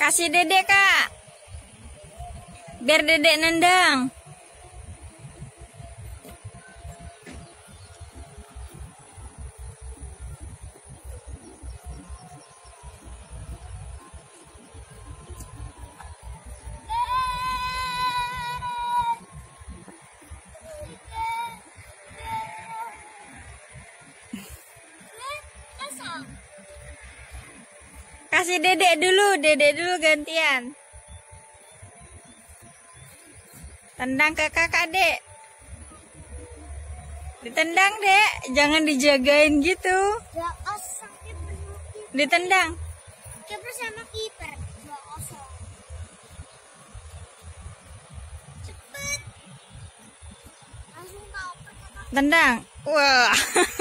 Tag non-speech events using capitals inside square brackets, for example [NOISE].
Kasih dedek kak. Biar dedek nendang. Kasih dedek dulu, dedek dulu gantian. Tendang ke kakak, dek. Ditendang, dek. Jangan dijagain gitu. Ditendang. kiper sama kiper Tendang. Wah. [LAUGHS]